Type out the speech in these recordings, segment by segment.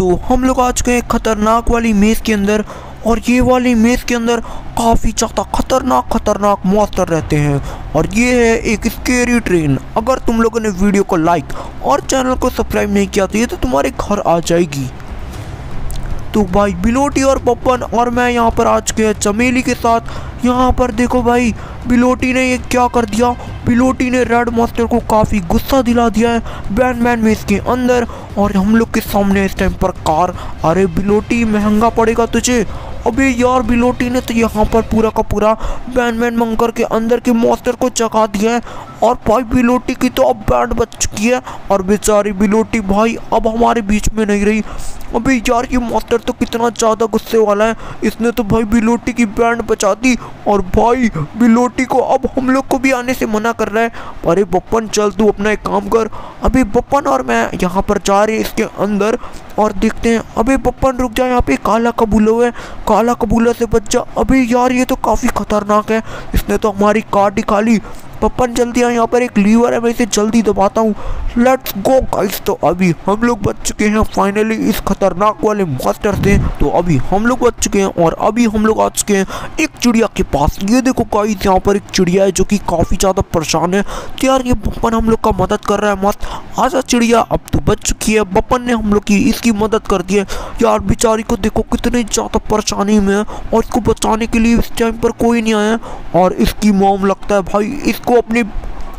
दोस्तों हम लोग आज गए खतरनाक वाली मेज के अंदर और ये वाली मेज के अंदर काफ़ी ज़्यादा खतरनाक खतरनाक मॉन्स्टर रहते हैं। और ये है एक स्केरी ट्रेन अगर तुम लोगों ने वीडियो को लाइक और चैनल को सब्सक्राइब नहीं किया तो ये तो तुम्हारे घर आ जाएगी। तो भाई बिलोटी और पप्पन और मैं यहाँ पर आज के चमेली के साथ यहाँ पर देखो भाई, बिलोटी ने ये क्या कर दिया? बिलोटी ने रेड मास्टर को काफ़ी गुस्सा दिला दिया है बैन बैन में इसके अंदर और हम लोग के सामने इस टाइम पर कार। अरे बिलोटी, महँगा पड़ेगा तुझे। अबे यार, बिलोटी ने तो यहाँ पर पूरा का पूरा बैन बैन मंकर के अंदर के मास्टर को चका दिया है। और भाई, बिलोटी की तो अब बैंड बच चुकी है। और बेचारी बिलोटी भाई, अब हमारे बीच में नहीं रही। अबे यार, ये मास्टर तो कितना ज़्यादा गुस्से वाला है। इसने तो भाई बिलोटी की बैंड बचा दी और भाई बिलोटी को अब हम लोग को भी आने से मना कर रहा है। अरे बप्पन, चल तू अपना एक काम कर। अभी बप्पन और मैं यहाँ पर जा रहे इसके अंदर और देखते हैं। अबे बप्पन, रुक जा यहाँ पे। काला कबूलो है। काला कबूला से बच जा। अबे यार, ये तो काफ़ी खतरनाक है। इसने तो हमारी कार निकाली पप्पन जल्दी यहाँ पर एक लीवर है, मैं इसे जल्दी दबाता हूँ। लेट्स गो गाइस तो अभी हम लोग बच चुके हैं फाइनली इस खतरनाक वाले मास्टर से। तो अभी हम लोग बच चुके हैं और अभी हम लोग आ चुके हैं एक चिड़िया के पास। ये देखो गाइस यहाँ पर एक चिड़िया है जो कि काफ़ी ज़्यादा परेशान है। तो यार, ये बप्पन हम लोग का मदद कर रहा है मस्त। आजा चिड़िया, अब तो बच चुकी है। बप्पन ने हम लोग की इसकी मदद कर दी है। यार, बेचारी को देखो, कितनी ज़्यादा परेशानी में है और इसको बचाने के लिए इस टाइम पर कोई नहीं आया और इसकी मोम लगता है, भाई, इसको इसको अपनी,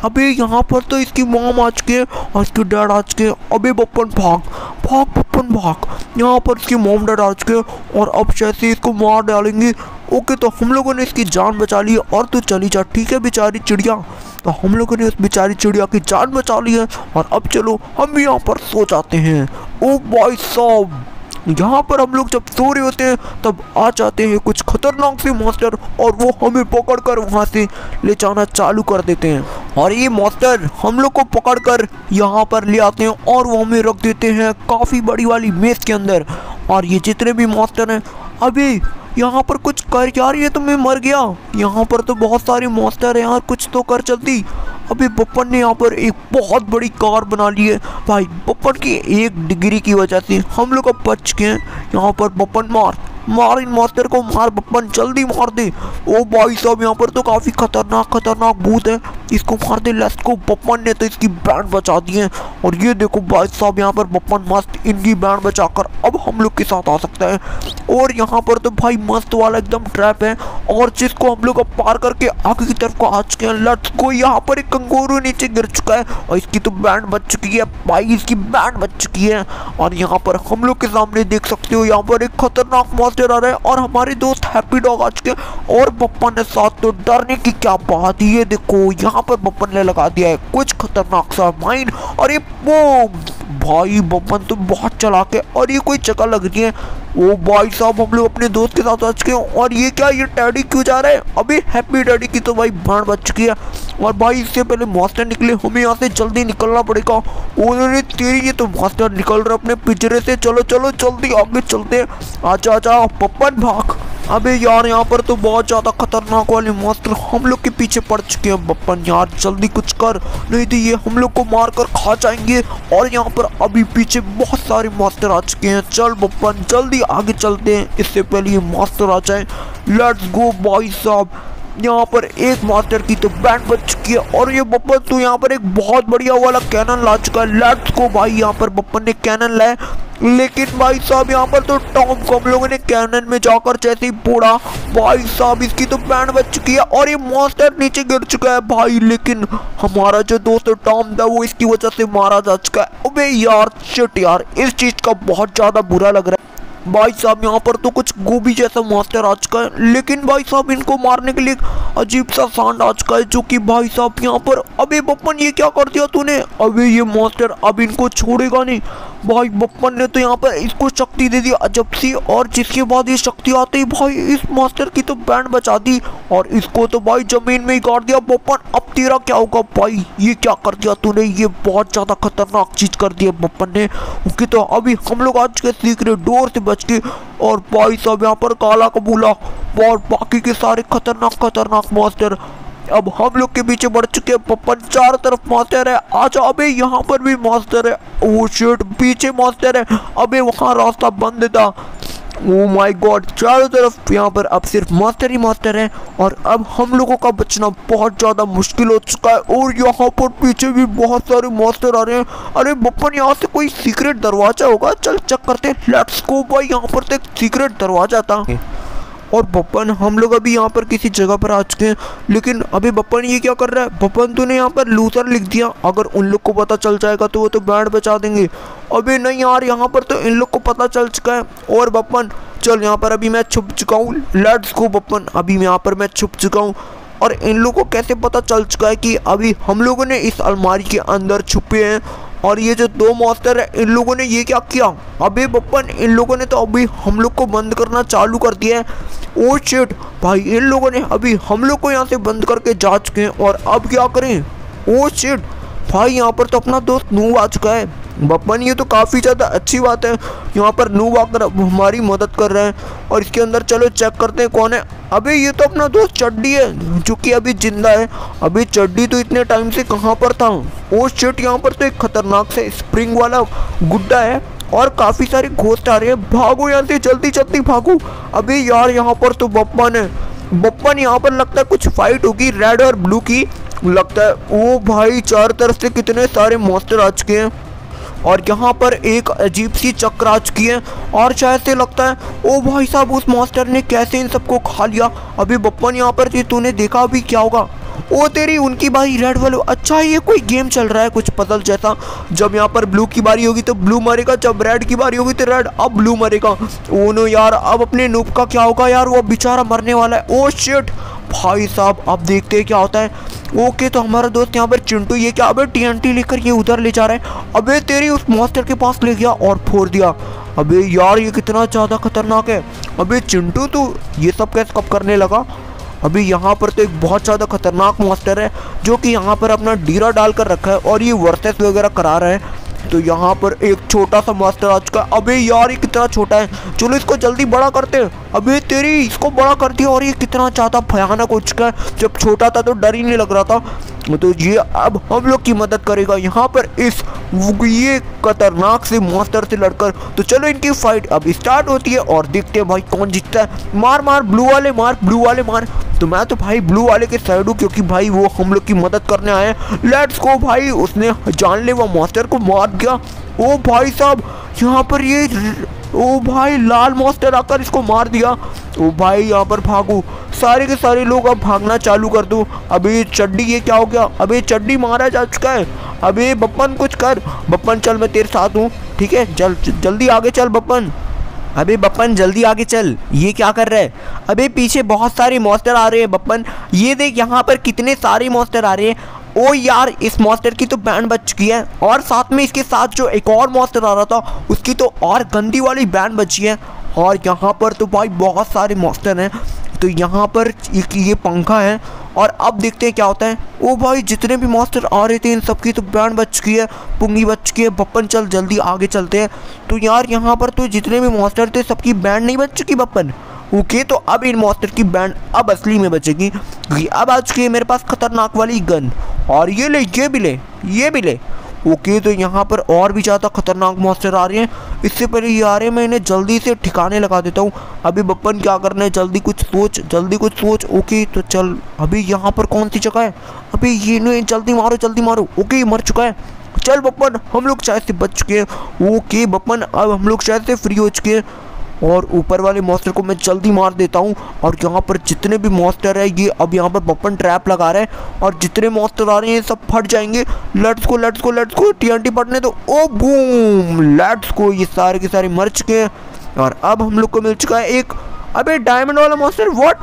अबे यहाँ पर तो इसकी मॉम आज के और इसकी डैड आज के अबे बप्पन भाग भाग बप्पन भाग। यहाँ पर इसकी मॉम डैड आज के और अब जैसे इसको मार डालेंगे, ओके तो हम लोगों ने इसकी जान बचा ली और तू चली जा, ठीक है बेचारी चिड़िया? तो हम लोगों ने उस बेचारी चिड़िया की जान बचा ली है, और अब चलो हम यहाँ पर सो जाते हैं। ओ बॉय साहब! यहाँ पर हम लोग जब सो रहे होते हैं, तब आ जाते हैं कुछ खतरनाक से मास्टर और वो हमें पकड़कर वहाँ से ले जाना चालू कर देते हैं। और ये मास्टर हम लोग को पकड़कर यहाँ पर ले आते हैं और वो हमें रख देते हैं काफ़ी बड़ी वाली मेज के अंदर। और ये जितने भी मास्टर हैं, अभी यहाँ पर कुछ कर यार ये तो मैं मर गया। यहाँ पर तो बहुत सारे मास्टर हैं यार, कुछ तो कर चलती। अभी पप्पन ने यहाँ पर एक बहुत बड़ी कार बना ली है। भाई पप्पन की एक डिग्री की वजह से हम लोग अब बच गए यहाँ पर बपन मार मार इन मास्टर को, मार बपन जल्दी मार दे। ओ भाई साहब, यहाँ पर तो काफ़ी खतरनाक खतरनाक भूत है। इसको मार दे लेस्ट को बप्पन ने तो इसकी बैंड बचा दी है। और ये देखो भाई साहब, यहाँ पर बप्पन मस्त इनकी बैंड बचाकर अब हम लोग के साथ आ सकता है। और यहाँ पर तो भाई मस्त वाला एकदम ट्रैप है। और जिसको हम लोग अब पार करके आगे की तरफ़ को आ चुके हैं लेट्स को यहाँ पर एक कंगोरू नीचे गिर चुका है। और इसकी तो बैंड बच चुकी है भाई, इसकी बैंड बच चुकी है। और यहाँ पर हम लोग के सामने देख सकते हो, यहाँ पर एक खतरनाक मॉन्स्टर आ रहा है। और हमारे दोस्त हैप्पी डॉग आ चुके हैं। और पप्पा ने साथ तो डरने की क्या बात ये देखो, यहाँ पर बम्पर ने लगा दिया है। कुछ खतरनाक सा माइंड और ये बूम भाई बप्पन तो बहुत चला के और ये कोई जगह लग रही है। ओ भाई साहब, हम लोग अपने दोस्त के साथ चुके हैं और ये क्या, ये डैडी क्यों जा रहा है? अभी हैप्पी डैडी की तो भाई भाड़ बच चुकी है और भाई इससे पहले मास्टर निकले, हमें यहाँ से जल्दी निकलना पड़ेगा। उन्होंने तेरी, ये तो मास्टर निकल रहे अपने पिंजरे से। चलो चलो, जल्दी आगे चलते हैं। आजा आजा पप्पन भाग। अबे यार, यहाँ पर तो बहुत ज़्यादा खतरनाक वाले मास्टर हम लोग के पीछे पड़ चुके हैं। बप्पन यार, जल्दी कुछ कर, नहीं तो ये हम लोग को मार कर खा जाएँगे और यहाँ पर अभी पीछे बहुत सारे मास्टर आ चुके हैं। चल बप्पन, जल्दी आगे चलते हैं। इससे पहले ये मास्टर आ जाए। लेट्स गो बॉय साहब। यहाँ पर एक मास्टर की तो बैंड बच चुकी है और ये बप्पन तो यहाँ पर एक बहुत बढ़िया वाला कैनन ला चुका है। लेट्स को भाई, यहाँ पर बप्पन ने कैनन लाया लेकिन भाई साहब, यहाँ पर तो टॉम को हम लोगों ने कैनन में जाकर जैसे ही पोड़ा भाई साहब, इसकी तो बैंड बच चुकी है और ये मॉन्स्टर नीचे गिर चुका है भाई। लेकिन हमारा जो दोस्त टॉम था, वो इसकी वजह से मारा जा चुका है। अबे यार शिट यार, इस चीज़ का बहुत ज़्यादा बुरा लग रहा है। भाई साहब, यहाँ पर तो कुछ गोभी जैसा मास्टर आ चुका है। लेकिन भाई साहब, इनको मारने के लिए अजीब सा सांड आ चुका है, जो कि भाई साहब, यहाँ पर अबे बप्पन, ये क्या कर दिया तूने? अबे ये मास्टर अब इनको छोड़ेगा नहीं। भाई, बप्पन ने तो यहाँ पर इसको शक्ति दे दी अजब सी, और जिसके बाद ये शक्ति आते ही भाई, इस मास्टर की तो बैंड बचा दी, और इसको तो भाई ज़मीन में ही काट दिया बप्पन। अब तेरा क्या होगा भाई? ये क्या कर दिया तूने? ये बहुत ज़्यादा खतरनाक चीज़ कर दी है बप्पन ने। क्योंकि तो अभी हम लोग आज के सीक्रेट डोर से बच के और भाई साहब यहाँ पर काला कबूला, और बाकी के सारे खतरनाक खतरनाक मास्टर अब हम लोग के पीछे बढ़ चुके हैं पप्पन चारों तरफ़ मॉन्स्टर है। आजा अबे यहाँ पर भी मॉन्स्टर है। ओ शिट पीछे मॉन्स्टर है। अबे वहाँ रास्ता बंद था। ओ माय गॉड चारों तरफ़ यहाँ पर अब सिर्फ़ मास्टर ही मास्टर है। और अब हम लोगों का बचना बहुत ज़्यादा मुश्किल हो चुका है। और यहाँ पर पीछे भी बहुत सारे मास्टर आ रहे हैं। अरे बप्पन यहाँ से कोई सीक्रेट दरवाज़ा होगा? चल चेक करते हैं। लेट्स गो भाई, यहाँ पर तो एक सीक्रेट दरवाज़ा था। और बप्पन, हम लोग अभी यहाँ पर किसी जगह पर आ चुके हैं। लेकिन अभी बप्पन ये क्या कर रहा है? बप्पन तूने यहाँ पर लूसर लिख दिया। अगर उन लोग को पता चल जाएगा तो वो तो बैंड बचा देंगे। अभी नहीं यार, यहाँ पर तो इन लोग को पता चल चुका है। और बप्पन, चल यहाँ पर अभी मैं छुप चुका हूँ। Let's go Bappan. अभी यहाँ पर मैं छुप चुका हूँ। और इन लोगों को कैसे पता चल चुका है कि अभी हम लोगों ने इस अलमारी के अंदर छुपे हैं? और ये जो दो मास्टर है, इन लोगों ने ये क्या किया? अभी बप्पन, इन लोगों ने तो अभी हम लोग को बंद करना चालू कर दिया है। ओ शिट भाई, इन लोगों ने अभी हम लोग को यहाँ से बंद करके जा चुके हैं, और अब क्या करें? ओ शिट भाई, यहाँ पर तो अपना दोस्त नूब आ चुका है। बप्पन ये तो काफ़ी ज़्यादा अच्छी बात है। यहाँ पर नूब आकर हमारी मदद कर रहे हैं और इसके अंदर चलो चेक करते हैं कौन है। अबे, ये तो अपना दोस्त चड्डी है, जो कि अभी ज़िंदा है। अभी चड्डी तो इतने टाइम से कहाँ पर था? ओ शिट यहाँ पर तो एक खतरनाक से स्प्रिंग वाला गुड्डा है और काफ़ी सारे घोस्ट आ रहे हैं। भागो यहाँ से, जल्दी जल्दी भागो। अभी यार, यहाँ पर तो बप्पन है बप्पन यहाँ पर लगता है कुछ फाइट होगी रेड और ब्लू की। लगता है, ओ भाई, चार तरफ़ से कितने सारे मॉन्स्टर आ चुके हैं। और यहाँ पर एक अजीब सी चक्र आ चुकी है, और शायद से लगता है, ओ भाई साहब, उस मॉन्स्टर ने कैसे इन सबको खा लिया? अभी बप्पन यहाँ पर तूने देखा अभी क्या होगा? ओ तेरी, उनकी बारी, रेड वाले। अच्छा ये कोई गेम चल रहा है कुछ पजल जैसा? जब यहाँ पर ब्लू की बारी होगी तो ब्लू मरेगा, जब रेड की बारी होगी तो रेड अब ब्लू मरेगा। ओ नो यार, अब अपने नूप का क्या होगा यार? वो बेचारा मरने वाला है। ओ शिट भाई साहब अब देखते हैं क्या होता है? ओके तो हमारा दोस्त यहाँ पर चिंटू, ये क्या? अबे टीएनटी लेकर ये उधर ले जा रहा है। अबे, तेरी उस मॉन्स्टर के पास ले गया और फोड़ दिया। अबे, यार, ये कितना ज़्यादा खतरनाक है। अबे, चिंटू तो ये सब कैसे कब करने लगा? अभी यहाँ पर तो एक बहुत ज़्यादा खतरनाक मॉन्स्टर है, जो कि यहाँ पर अपना डीरा डाल कर रखा है और ये वर्सेस वगैरह करा रहा है। तो यहाँ पर एक छोटा सा मास्टर आ चुका है। अबे यार, ये कितना छोटा है। चलो इसको जल्दी बड़ा करते हैं। अबे तेरी इसको बड़ा कर दिया और ये कितना चाहता भयानक हो चुका है। जब छोटा था तो डर ही नहीं लग रहा था। तो ये अब हम लोग की मदद करेगा। यहाँ पर इस ये खतरनाक से मॉन्स्टर से लड़कर तो चलो इनकी फाइट अब स्टार्ट होती है और देखते हैं भाई कौन जीतता है। मार मार ब्लू वाले मार ब्लू वाले मार। तो मैं तो भाई ब्लू वाले के साइड हूँ क्योंकि भाई वो हम लोग की मदद करने आए हैं। लेट्स को भाई, उसने जान ले वो मॉन्स्टर को मार दिया। ओ भाई साहब, यहाँ पर ये ओ भाई, लाल मॉन्स्टर आकर इसको मार दिया। ओ भाई, यहाँ पर भागो। सारे के सारे लोग अब भागना चालू कर दो। अभी चड्डी, ये क्या हो गया? अभी चड्डी मारा जा चुका है। अभी बप्पन, कुछ कर। बप्पन, चल, मैं तेरे साथ हूँ। ठीक है? जल जल्दी आगे चल, बप्पन। अबे, बप्पन, जल्दी आगे चल। ये क्या कर रहा है? अबे, पीछे बहुत सारे मॉन्स्टर आ रहे हैं, बप्पन। ये देख, यहाँ पर कितने सारे मॉन्स्टर आ रहे हैं। ओ यार, इस मॉन्स्टर की तो बैंड बच चुकी है। और साथ में इसके साथ जो एक और मॉन्स्टर आ रहा था, उसकी तो और गंदी वाली बैंड बची है। और यहाँ पर तो भाई बहुत सारे मॉन्स्टर हैं। तो यहाँ पर एक ये पंखा है। और अब देखते हैं क्या होता है। ओ भाई, जितने भी मास्टर आ रहे थे, इन सबकी तो बैंड बच चुकी है, पुंगी बच चुकी है। बप्पन, चल जल्दी आगे चलते हैं। तो यार, यहाँ पर तो जितने भी मास्टर थे, सबकी बैंड नहीं बच चुकी बप्पन। ओके तो अब इन मास्टर की बैंड अब असली में बचेगी। क्योंकि अब आ चुकी है मेरे पास खतरनाक वाली गन और ये ले, ये भी ले, ये भी ले। ओके तो यहाँ पर और भी ज़्यादा खतरनाक मॉन्स्टर आ रहे हैं। इससे पहले ये आ रहे हैं, मैं इन्हें जल्दी से ठिकाने लगा देता हूँ। अभी बप्पन क्या करना है? जल्दी कुछ सोच, जल्दी कुछ सोच। ओके तो चल, अभी यहाँ पर कौन सी जगह है? अभी ये नहीं जल्दी मारो जल्दी मारो। ओके, मर चुका है। चल बप्पन, हम लोग शायद से बच चुके हैं। ओके, बप्पन, अब हम लोग शायद से फ्री हो चुके हैं। और ऊपर वाले मॉस्टर को मैं जल्दी मार देता हूँ। और यहाँ पर जितने भी मॉस्टर है, ये अब यहाँ पर बपन ट्रैप लगा रहे हैं। और जितने मॉस्टर आ रहे हैं सब फट जाएँगे। लेट्स को लेट्स को लेट्स को टी पटने तो ओ बूम लेट्स को ये सारे के सारे मर चुके हैं। और अब हम लोग को मिल चुका है एक, अबे डायमंड वाला मॉन्स्टर व्हाट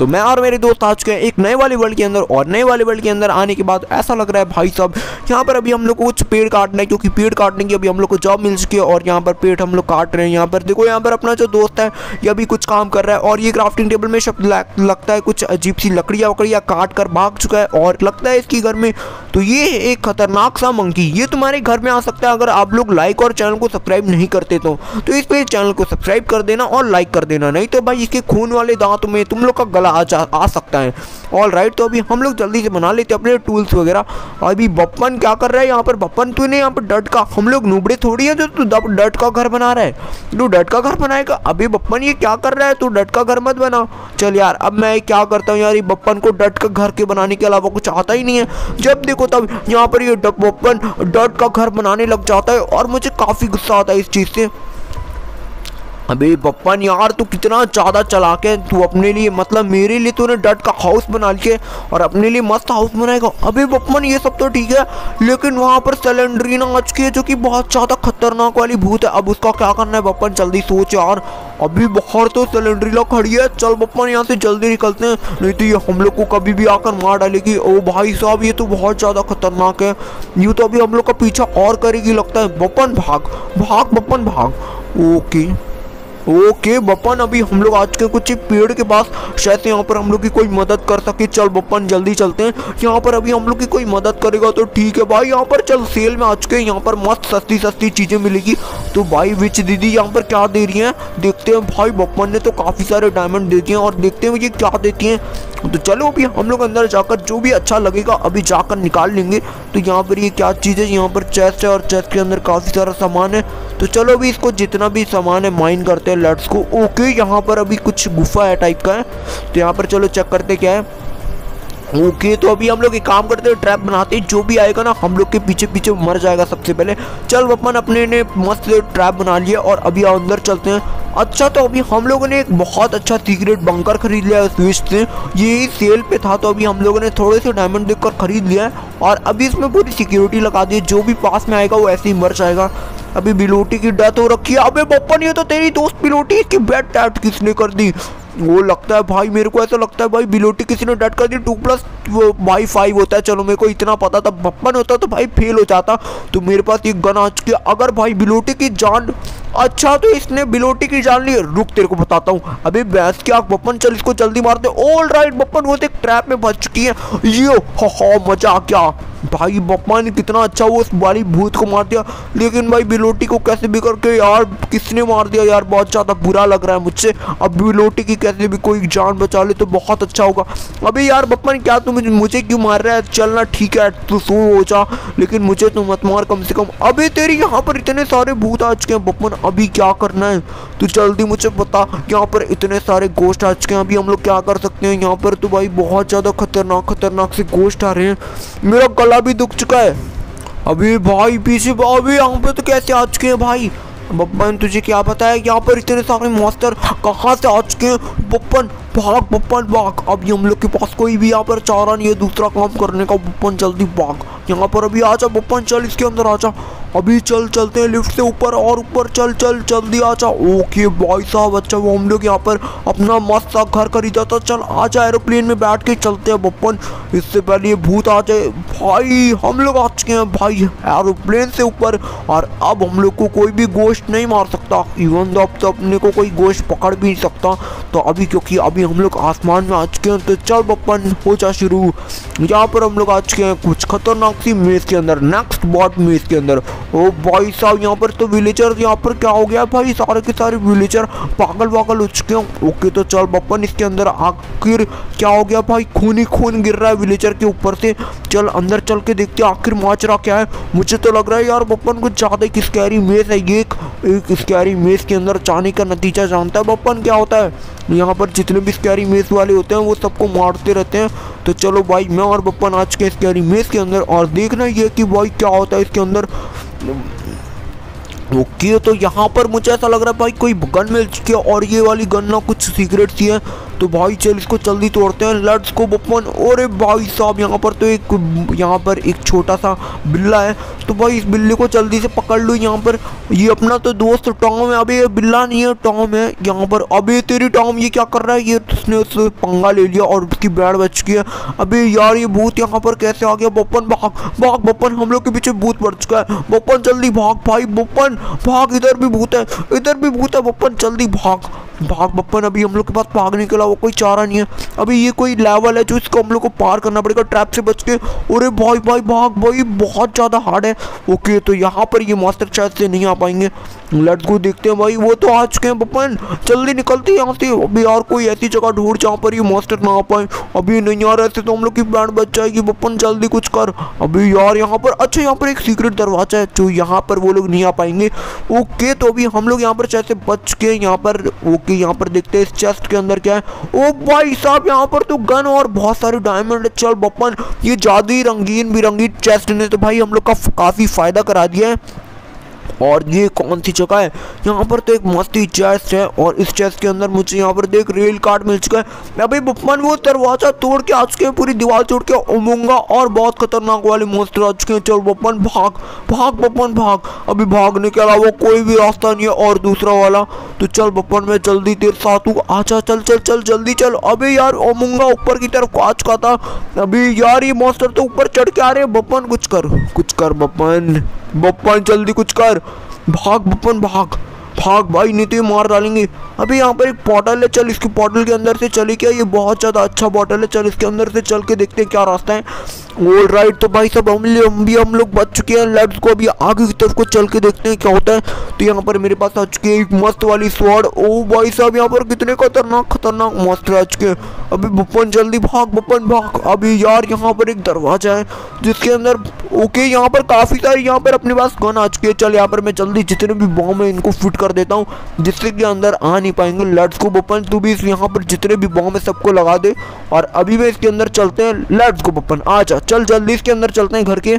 तो मैं और मेरे दोस्त आ चुके हैं एक नए वाले वर्ल्ड के अंदर और नए वाले वर्ल्ड के अंदर आने के बाद ऐसा लग रहा है भाई साहब, यहाँ पर अभी हम लोग को कुछ पेड़ काटना है, क्योंकि पेड़ काटने की अभी हम लोग को जॉब मिल चुकी है और यहाँ पर पेड़ हम लोग काट रहे हैं यहाँ पर। देखो यहाँ पर अपना जो दोस्त है, ये अभी कुछ काम कर रहा है और ये क्राफ्टिंग टेबल में शब्द लगता है कुछ अजीब सी लकड़ियाँ वकड़ियाँ काट कर भाग चुका है और लगता है इसकी घर में। तो ये एक खतरनाक सा मंकी ये तुम्हारे घर में आ सकता है अगर आप लोग लाइक और चैनल को सब्सक्राइब नहीं करते तो। तो इसलिए चैनल को सब्सक्राइब कर देना और लाइक कर देना, नहीं तो भाई इसके खून वाले दांत में तुम लोग का गला आ जा, आ सकता है। ऑल राइट तो अभी हम लोग जल्दी से बना लेते हैं अपने टूल्स वगैरह। अभी बप्पन क्या कर रहा है यहाँ पर? बप्पन तूने यहाँ पर डट का। हम लोग नुबड़े थोड़ी है जो तू डट का घर बना रहा है। तू डट का घर बनाएगा। अभी बप्पन ये क्या कर रहा है? तू डट का घर मत बना। चल यार, अब मैं क्या करता हूँ यार? ये बप्पन को डट का घर के बनाने के अलावा कुछ आता ही नहीं है। जब देखो तब यहाँ पर ये बप्पन डट का घर बनाने लग जाता है और मुझे काफ़ी गुस्सा आता है इस चीज़ से। अबे पप्पन यार, तू कितना ज़्यादा चला के तू अपने लिए मतलब मेरे लिए तूने डट का हाउस बना लिया और अपने लिए मस्त हाउस बनाएगा। अबे पप्पन ये सब तो ठीक है, लेकिन वहाँ पर सिलेंड्रीना आ चुकी है, जो कि बहुत ज़्यादा खतरनाक वाली भूत है। अब उसका क्या करना है पप्पन जल्दी सोच यार। अभी बाहर तो सिलेंड्रीला खड़ी है। चल पप्पन यहाँ से जल्दी निकलते हैं। नहीं तो ये हम लोग को कभी भी आकर मार डालेगी। ओ भाई साहब, ये तो बहुत ज़्यादा खतरनाक है। ये तो अभी हम लोग का पीछा और करेगी, लगता है। बप्पन भाग भाग बप्पन भाग। ओके। ओके बप्पन, अभी हम लोग आज के कुछ पेड़ के पास शायद यहाँ पर हम लोग की कोई मदद कर सके। चल बप्पन, जल्दी चलते हैं। यहाँ पर अभी हम लोग की कोई मदद करेगा तो ठीक है भाई। यहाँ पर चल सेल में आज के यहाँ पर मस्त सस्ती सस्ती चीज़ें मिलेगी। तो भाई विच दीदी यहाँ पर क्या दे रही है? देखते हैं भाई, बप्पन ने तो काफ़ी सारे डायमंड दे दिए और देखते हैं ये क्या देती हैं। तो चलो अभी हम लोग अंदर जाकर जो भी अच्छा लगेगा अभी जाकर निकाल लेंगे। तो यहाँ पर ये क्या चीज़ है? यहाँ पर चेस्ट है और चेस्ट के अंदर काफ़ी सारा सामान है। तो चलो अभी इसको जितना भी सामान है माइन करते हैं लेट्स को ओके यहाँ पर अभी कुछ गुफा है टाइप का है। तो यहाँ पर चलो चेक करते क्या है। ओके तो अभी हम लोग एक काम करते हैं ट्रैप बनाते हैं, जो भी आएगा ना, हम लोग के पीछे पीछे मर जाएगा सबसे पहले। चल अपन अपने ने मस्त ट्रैप बना लिया और अभी अंदर चलते हैं। अच्छा तो अभी हम लोगों ने एक बहुत अच्छा सीक्रेट बंकर खरीद लिया है स्विच से। ये सेल पे था तो अभी हम लोगों ने थोड़े से डायमंड देखकर खरीद लिया है और अभी इसमें पूरी सिक्योरिटी लगा दी जो भी पास में आएगा वो ऐसे ही मर जाएगा। अभी बिलोटी की डेथ हो रखी है। अबे बप्पन ये तो तेरी दोस्त बिलोटी इसकी बेड टैट किसने कर दी? वो लगता है, भाई, मेरे को ऐसा लगता है, भाई, बिलोटी किसी ने डट कर दी टू प्लस वो भाई फाइव होता है, चलो मेरे को इतना पता था, बप्पन होता तो भाई फेल हो जाता। तो मेरे पास ये गन आ चुकी है। अगर भाई बिलोटी की जान अच्छा तो इसने बिलोटी की जान ली। रुक, तेरे को बताता हूँ। अभी भैंस की आग, बप्पन, चल इसको जल्दी मारते ऑल राइट बप्पन, वो तो एक ट्रैप में बच चुकी है। ये, हो मज़ा क्या भाई बप्पा ने कितना अच्छा वो उस वाली भूत को मार दिया। लेकिन भाई, बिलोटी को कैसे भी करके यार, किसने मार दिया यार? बहुत ज़्यादा बुरा लग रहा है मुझसे। अब बिलोटी की कैसे भी कोई जान बचा ले तो बहुत अच्छा होगा। अभी यार, बप्पन, क्या तुम मुझे क्यों मार रहा है? चलना ठीक है, तू सो, हो जा। लेकिन मुझे तुम मत मार, कम से कम। अभी तेरी यहाँ पर इतने सारे भूत आ चुके हैं, बप्पन। अभी क्या करना है? तू जल्दी मुझे बता, यहाँ पर इतने सारे गोश्त आ चुके हैं। अभी हम लोग क्या कर सकते हैं? यहाँ पर तो भाई बहुत ज़्यादा खतरनाक खतरनाक से गोश्त आ रहे हैं। मेरा गला भी दुख चुका है। अभी भाई, पीछे अभी यहाँ पर तो कैसे आ चुके हैं भाई? बप्पन, तुझे क्या पता है? यहाँ पर इतने सारे मास्टर कहाँ से आ चुके हैं? बप्पन भाग बप्पन भाग अभी हम लोग के पास कोई भी यहाँ पर चारा नहीं है, दूसरा काम करने का बप्पन जल्दी भाग यहाँ पर अभी आ जा बप्पन, चल इसके अंदर आ जा अभी चल, चलते हैं लिफ्ट से ऊपर और ऊपर। चल चल, जल्दी आ जा ओके, भाई साहब अच्छा वो हम लोग यहाँ पर अपना मस्त सा घर खरीदा था। चल आ जा एरोप्लेन में बैठ के चलते हैं बप्पन। इससे पहले ये भूत आ जाए। भाई हम लोग आ चुके हैं भाई, एरोप्लेन से ऊपर। और अब हम लोग को कोई भी गोश्त नहीं मार सकता। इवन तो अब तो अपने को कोई गोश्त पकड़ भी नहीं सकता। तो अभी क्योंकि अभी हम लोग आसमान में आ चुके हैं तो चल बप्पन हो जा शुरू। यहाँ पर हम लोग आ चुके हैं कुछ खतरनाक सी मेज के अंदर नेक्स्ट बॉट मेज के अंदर। ओ भाई साहब यहाँ पर तो विलेजर यहाँ पर क्या हो गया भाई? सारे के सारे विलेजर पागल वागल हो चुके हैं। ओके तो चल बप्पन इसके अंदर आखिर क्या हो गया भाई? खून ही खून गिर रहा है विलेजर के ऊपर से। चल अंदर चल के देखते हैं आखिर माचरा क्या है? मुझे तो लग रहा है यार बप्पन कुछ ज़्यादा एक स्कैरी मेज है ये। एक, स्कैरी मेज के अंदर जाने का नतीजा जानता है बप्पन क्या होता है? यहाँ पर जितने स्कैरी मेज वाले होते हैं, वो सबको मारते रहते हैं। तो चलो भाई, मैं और बप्पन आज के स्कैरी मेज के अंदर और देखना ये कि भाई क्या होता है इसके अंदर। ओके तो यहाँ पर मुझे ऐसा लग रहा है भाई, कोई गन मिल चुकी है और ये वाली गन ना कुछ सीक्रेट सी है। तो भाई चल, इसको जल्दी तोड़ते हैं। लेट्स को बपन अरे भाई साहब, यहाँ पर तो एक, यहाँ पर एक छोटा सा बिल्ला है। तो भाई इस बिल्ली को जल्दी से पकड़ लो यहाँ पर। ये अपना तो दोस्त टॉम है। अभी ये बिल्ला नहीं है, टॉम है यहाँ पर। अभी तेरी टॉम, ये क्या कर रहा है? ये उसने उससे पंगा ले लिया और उसकी बैड बच गई है। अभी यार, ये भूत यहाँ पर कैसे आ गया? बपन भाग भाग बपन हम लोग के पीछे भूत बढ़ चुका है। बपन जल्दी भाग भाई बपन भाग, इधर भी भूत है, इधर भी भूत है। बपन जल्दी भाग। भाग बप्पन, अभी हम लोग के पास भागने के अलावा कोई चारा नहीं है। अभी ये कोई लेवल है जो इसको हम लोग को पार करना पड़ेगा ट्रैप से बच के। अरे भाई भाई, भाग, भाई, बहुत ज़्यादा हार्ड है। ओके तो यहाँ पर ये मास्टर शायद से नहीं आ पाएँगे। लेट्स को देखते हैं भाई, वो तो आ चुके हैं बप्पन। जल्दी निकलते यहाँ से। अभी यार कोई ऐसी जगह ढूंढ जहाँ पर ये मास्टर ना आ पाए। अभी नहीं आ रहे तो हम लोग की बैंड बच जाएगी बप्पन, जल्दी कुछ कर। अभी यार यहाँ पर अच्छा यहाँ पर एक सीक्रेट दरवाज़ा है जो यहाँ पर वो लोग नहीं आ पाएँगे। ओके तो अभी हम लोग यहाँ पर शायद से बच के यहाँ पर। ओके यहाँ पर देखते हैं इस चेस्ट के अंदर क्या है। ओ भाई साहब, यहाँ पर तो गन और बहुत सारे डायमंड चल बपन ये जादुई रंगीन बिरंगी चेस्ट ने तो भाई हम लोग का काफ़ी फ़ायदा करा दिया है। और ये कौन सी जगह है? यहाँ पर तो एक मस्ती चेस्ट है और इस चेस्ट के अंदर मुझे यहाँ पर देख रेल कार्ड मिल चुका है। अभी बुफमन वो दरवाज़ा तोड़ के आ चुके हैं पूरी दीवार तोड़ के उमूँगा और बहुत खतरनाक वाले मोस्टर आ चुके हैं। चल बपन भाग भाग बपन भाग। अभी भागने के अलावा कोई भी रास्ता नहीं है और दूसरा वाला। तो चल बपन में जल्दी देर साथ हूँ। आचा चल चल चल, जल्दी चल। अभी यार ओमुंगा ऊपर की तरफ़ आ चुका था। अभी यार ये मोस्टर तो ऊपर चढ़ के आ रहे बपन कुछ कर कुछ कर बपन बप्पन जल्दी कुछ कर। भाग भाग भाग भाई, नहीं तो ये मार डालेंगे। अभी यहाँ पर एक पोर्टल है, चल इसके पोर्टल के अंदर से चली क्या? ये बहुत ज़्यादा अच्छा पोर्टल है, चल इसके अंदर से चल के देखते हैं क्या रास्ता है। ऑल राइट तो भाई सब हम हम भी हम लोग बच चुके हैं। लेट्स को अभी आगे की तरफ़ को चल के देखते हैं क्या होता है। तो यहाँ पर मेरे पास आ चुकी है एक मस्त वाली स्वॉर्ड ओ भाई साहब, यहाँ पर कितने खतरनाक खतरनाक मस्त आ चुके हैं। अभी बुपन जल्दी भाग बुपन भाग। अभी यार यहाँ पर एक दरवाज़ा है, जिसके अंदर ओके यहाँ पर काफ़ी सारे, यहाँ पर अपने पास गन आ चुकी है। चल यहाँ पर मैं जल्दी जितने भी बॉम्ब है, इनको फिट कर देता हूँ, जिससे कि अंदर आ नहीं पाएँगे। लेट्स को बपन तू भी इस यहाँ पर जितने भी बॉम्ब है, सबको लगा दे। और अभी भी इसके अंदर चलते हैं। लेट्स को बपन आ जा चल जल्दी इसके अंदर चलते हैं घर के।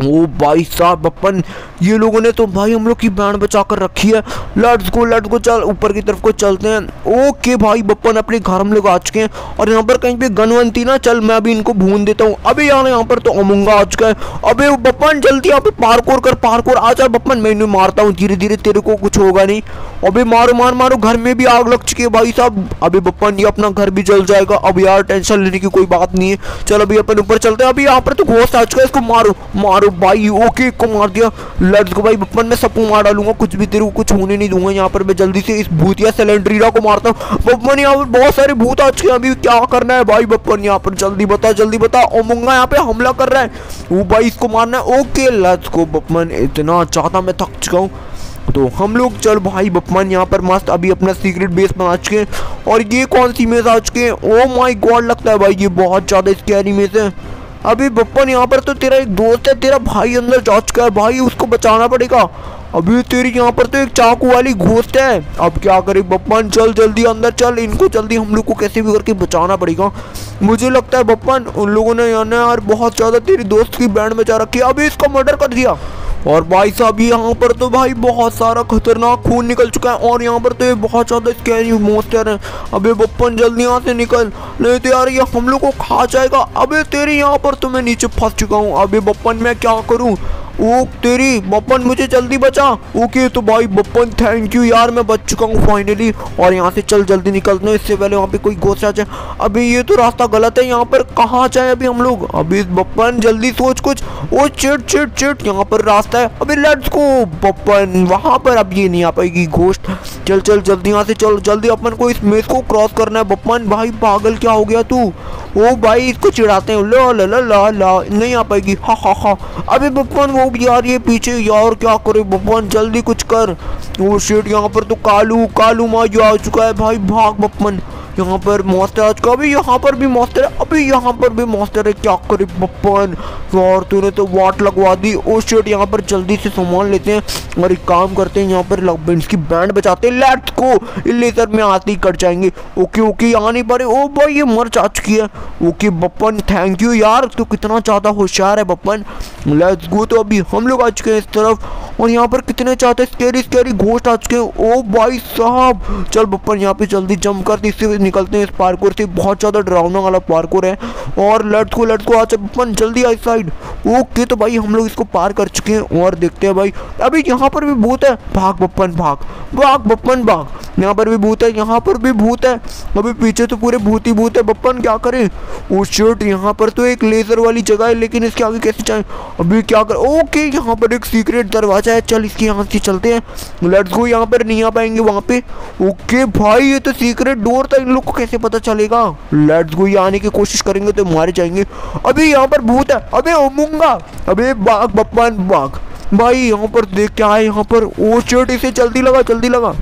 ओ भाई साहब अपन ये लोगों ने तो भाई हम लोग की बैंड बचा कर रखी है। लेट्स गो लेट्स गो चल, ऊपर की तरफ़ को चलते हैं। ओके भाई बप्पन, अपने घर हम लोग आ चुके हैं। और यहाँ पर कहीं पे गनवंती ना, चल, मैं अभी इनको भून देता हूँ। अभी यार, यहाँ पर तो अमुंगा आ चुका है। अबे बप्पन, जल्दी यहाँ पे पार्कोर कर पार्कोर आ जा बप्पन, मैं इन्हें मारता हूँ। धीरे धीरे तेरे को कुछ होगा नहीं। अभी मारो, मार, मारो, घर में भी आग लग चुकी है भाई साहब। अभी बप्पन, ये अपना घर भी जल जाएगा। अब यार, टेंशन लेने की कोई बात नहीं है। चल, अभी अपन ऊपर चलते हैं। अभी यहाँ पर तो घोस्ट आ चुका है, इसको मारो मारो भाई ओके को मार दिया? लेट्स गो भाई बप्पन मैं सबको मार डालूँगा, कुछ भी तेरे को, कुछ होने नहीं दूँगा यहाँ पर। मैं जल्दी से इस भूतिया सिलेंड्रीरा को मारता हूँ। बप्पन, यहाँ पर बहुत सारे भूत आ चुके हैं अभी। क्या करना है भाई बप्पन, यहाँ पर? जल्दी बता जल्दी बता। ओमुंगा यहाँ पे हमला कर रहा है। वो भाई, इसको मारना है। Okay let's go Bappan. इतना चाहता मैं थक चुका हूँ। तो हम लोग चल भाई बपमान यहाँ पर मस्त अभी अपना सीक्रेट बेस बना चुके हैं। और ये कौन सी मेज आ चुके हैं? ओ माई गॉड लगता है भाई, ये बहुत ज़्यादा स्कैरी मेज है। अभी बप्पन यहाँ पर तो तेरा एक दोस्त है, तेरा भाई अंदर जा चुका है, भाई उसको बचाना पड़ेगा। अभी तेरी यहाँ पर तो एक चाकू वाली घोस्ट है। अब क्या करे? बप्पन, चल जल्दी अंदर चल। इनको जल्दी हम लोग को कैसे भी करके बचाना पड़ेगा। मुझे लगता है बप्पन, उन लोगों ने यहाँ यार, बहुत ज़्यादा तेरी दोस्त की बैंड में रखी अभी इसको मर्डर कर दिया। और भाई साहब, यहाँ पर तो भाई बहुत सारा खतरनाक खून निकल चुका है। और यहाँ पर तो ये बहुत ज़्यादा स्कैरी मोस्टर है। अबे बप्पन, जल्दी यहाँ से निकल। नहीं तो यार, ये हम लोग को खा जाएगा। अबे तेरी यहाँ पर तो मैं नीचे फंस चुका हूँ। अबे बप्पन, मैं क्या करूँ? ओ तेरी बप्पन, मुझे जल्दी बचा। ओके तो भाई बप्पन थैंक यू यार, मैं बच चुका हूँ फाइनली और यहाँ से चल, जल्दी निकलते हैं इससे पहले वहाँ पे कोई आ जाए। अभी ये तो रास्ता गलत है, यहाँ पर कहाँ जाए अभी हम लोग? अभी बप्पन, जल्दी सोच कुछ। ओ चिट चिट चिट, यहाँ पर रास्ता है। अभी लेट्स को बप्पन। वहाँ पर अब ये नहीं आ पाएगी घोस्ट चल चल, जल्दी यहाँ से चल, जल्दी अपन को इस मेज को क्रॉस करना है, बप्पन। भाई, पागल क्या हो गया तू? ओ भाई, इसको चिढ़ाते हैं। ला ला ला ला ला, नहीं आ पाएगी। हा हा हा। अभी बप्पन, वो यार, ये पीछे यार क्या करे? बप्पन जल्दी कुछ कर। वो शेट यहाँ पर तो कालू कालू माँ जो आ चुका है भाई, भाग बप्पन यहाँ पर मॉस्टर आज का अभी यहाँ पर भी मॉस्टर है। अभी यहाँ पर भी मॉस्टर है। क्या करे? बप्पन यार तूने तो वाट लगवा दी। ओ शेट यहाँ पर जल्दी से सामान लेते हैं और एक काम करते हैं, यहाँ पर इसकी बैंड बचाते हैं। लेट्स को लेजर में आते ही कट जाएँगे। ओके ओके यहाँ नहीं पड़े। ओ भाई, ये मर जा चुकी है। ओके बप्पन थैंक यू यार। तू तो कितना ज़्यादा होशियार है बप्पन लेट्स गो तो अभी हम लोग आ चुके हैं इस तरफ़। और यहाँ पर कितने चाहते स्केरी स्केरी घोस्ट आ चुके हैं। ओ भाई साहब! चल बप्पन यहाँ पे जल्दी जम कर इससे निकलते हैं इस पार्कोर से। बहुत ज़्यादा डरावना वाला पार्कोर है। और लेट्स को लेट्स को आ बप्पन जल्दी आ इस साइड ओके तो भाई हम लोग इसको पार कर चुके हैं और देखते हैं भाई। अभी यहाँ पर भी भूत है। भाग बप्पन, भाग। भाग बप्पन, भाग। यहाँ पर भी भूत है, यहाँ पर भी भूत है। अभी पीछे तो पूरे भूत ही भूत है। बप्पन, क्या करें? ओ शिट यहाँ पर तो एक लेजर वाली जगह है, लेकिन इसके आगे कैसे जाए? अभी क्या कर? ओके यहाँ पर एक सीक्रेट दरवाज़ा है। चल, इसके यहाँ से चलते हैं। लेट्स गो यहाँ पर नहीं आ पाएँगे वहाँ पे। ओके भाई, ये तो सीक्रेट डोर था। लोग को कैसे पता चलेगा? लेट्स गो आने की कोशिश करेंगे तो मारे जाएँगे। अभी यहाँ पर भूत है। अभी ओमूँगा अभी बाघ बप्पन बाघ। भाई, यहाँ पर देख क्या है, यहाँ पर। ओ, चेट, इसे जल्दी लगा जल्दी लगा।